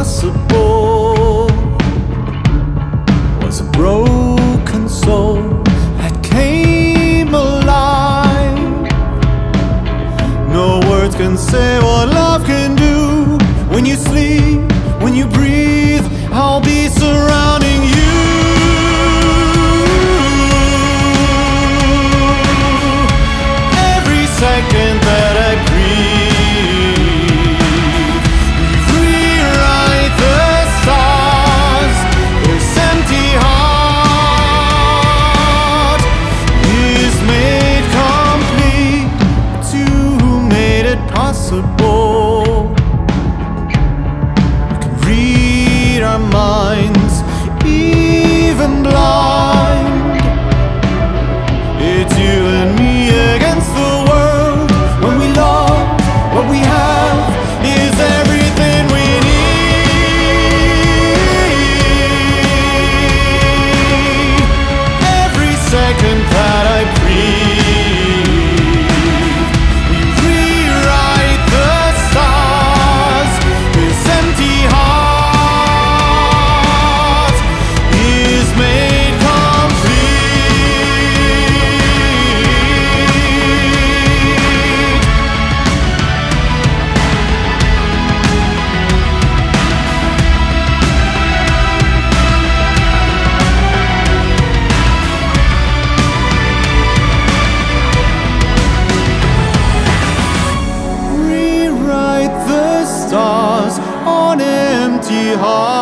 Possible was a broken soul that came alive. No words can say what love can do. When you sleep, when you breathe, I'll be surrounded. long. 如何